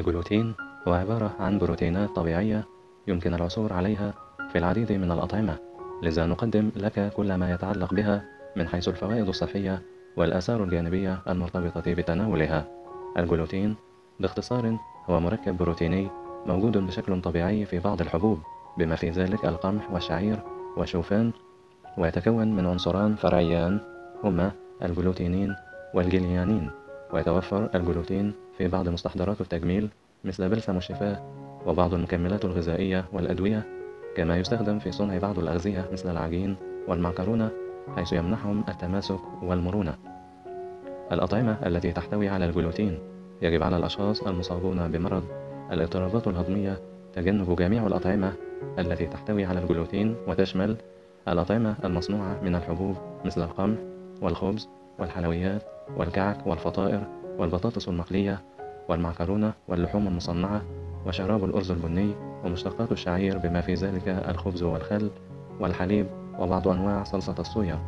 الجلوتين هو عبارة عن بروتينات طبيعية يمكن العثور عليها في العديد من الأطعمة لذا نقدم لك كل ما يتعلق بها من حيث الفوائد الصحية والآثار الجانبية المرتبطة بتناولها. الجلوتين باختصار هو مركب بروتيني موجود بشكل طبيعي في بعض الحبوب بما في ذلك القمح والشعير والشوفان ويتكون من عنصران فرعيان هما الجلوتينين والجليانين. ويتوفر الجلوتين في بعض مستحضرات التجميل مثل بلسم الشفاه وبعض المكملات الغذائية والأدوية كما يستخدم في صنع بعض الأغذية مثل العجين والمعكرونة حيث يمنحهم التماسك والمرونة. الأطعمة التي تحتوي على الجلوتين يجب على الأشخاص المصابون بمرض الاضطرابات الهضمية تجنب جميع الأطعمة التي تحتوي على الجلوتين وتشمل الأطعمة المصنوعة من الحبوب مثل القمح والخبز والحلويات والكعك والفطائر والبطاطس المقلية والمعكرونة واللحوم المصنعة وشراب الأرز البني ومشتقات الشعير بما في ذلك الخبز والخل والحليب وبعض أنواع صلصة الصويا.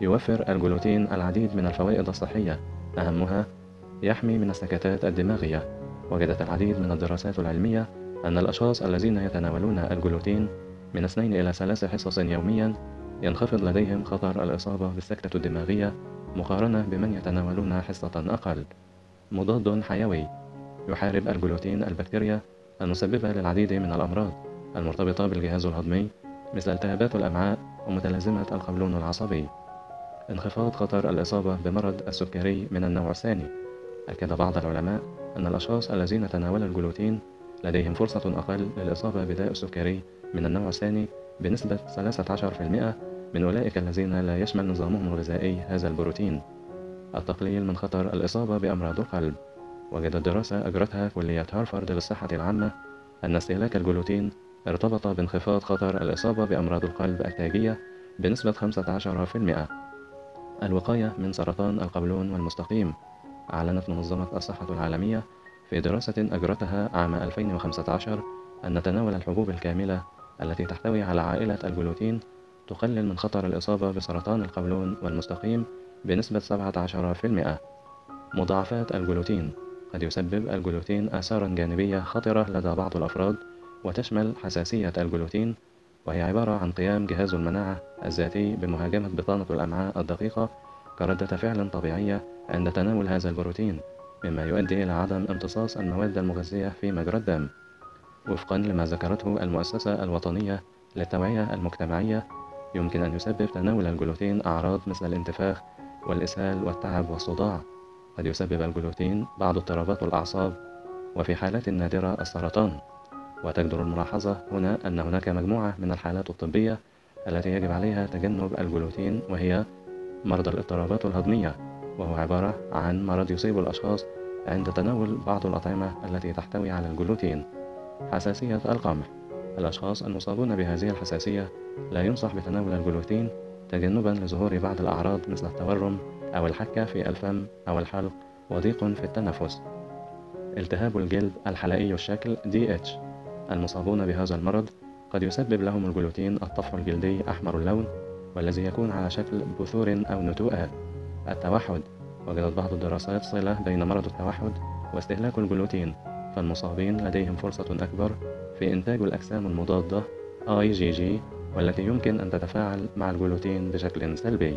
يوفر الجلوتين العديد من الفوائد الصحية. أهمها يحمي من السكتات الدماغية. وجدت العديد من الدراسات العلمية أن الأشخاص الذين يتناولون الجلوتين من اثنين إلى ثلاث حصص يوميا ينخفض لديهم خطر الإصابة بالسكتة الدماغية مقارنة بمن يتناولون حصة أقل. مضاد حيوي. يحارب الجلوتين البكتيريا المسببة للعديد من الأمراض المرتبطة بالجهاز الهضمي مثل التهابات الأمعاء ومتلازمة القولون العصبي. انخفاض خطر الإصابة بمرض السكري من النوع الثاني. أكد بعض العلماء أن الأشخاص الذين تناولوا الجلوتين لديهم فرصة أقل للإصابة بداء السكري من النوع الثاني بنسبة 13% من أولئك الذين لا يشمل نظامهم الغذائي هذا البروتين التقليل من خطر الإصابة بأمراض القلب وجدت دراسة أجرتها كلية هارفارد للصحة العامة أن استهلاك الجلوتين ارتبط بانخفاض خطر الإصابة بأمراض القلب التاجية بنسبة 15% الوقاية من سرطان القولون والمستقيم أعلنت منظمة الصحة العالمية في دراسة أجرتها عام 2015 أن تناول الحبوب الكاملة التي تحتوي على عائلة الجلوتين تقلل من خطر الإصابة بسرطان القولون والمستقيم بنسبة 17% مضاعفات الجلوتين. قد يسبب الجلوتين آثارا جانبية خطرة لدى بعض الأفراد وتشمل حساسية الجلوتين وهي عبارة عن قيام جهاز المناعة الذاتي بمهاجمة بطانة الأمعاء الدقيقة كردة فعل طبيعية عند تناول هذا البروتين مما يؤدي إلى عدم امتصاص المواد المغذية في مجرى الدم. وفقا لما ذكرته المؤسسة الوطنية للتوعية المجتمعية يمكن أن يسبب تناول الجلوتين أعراض مثل الانتفاخ والإسهال والتعب والصداع. قد يسبب الجلوتين بعض اضطرابات الأعصاب وفي حالات نادرة السرطان. وتجدر الملاحظة هنا أن هناك مجموعة من الحالات الطبية التي يجب عليها تجنب الجلوتين وهي مرض الاضطرابات الهضمية وهو عبارة عن مرض يصيب الأشخاص عند تناول بعض الأطعمة التي تحتوي على الجلوتين. حساسية القمح. الأشخاص المصابون بهذه الحساسية لا ينصح بتناول الجلوتين تجنبا لظهور بعض الأعراض مثل التورم أو الحكة في الفم أو الحلق وضيق في التنفس. التهاب الجلد الحلقي الشكل DH المصابون بهذا المرض قد يسبب لهم الجلوتين الطفح الجلدي أحمر اللون والذي يكون على شكل بثور أو نتوءات. التوحد. وجدت بعض الدراسات صلة بين مرض التوحد واستهلاك الجلوتين. فالمصابين لديهم فرصة أكبر في إنتاج الأجسام المضادة IgG والتي يمكن أن تتفاعل مع الجلوتين بشكل سلبي.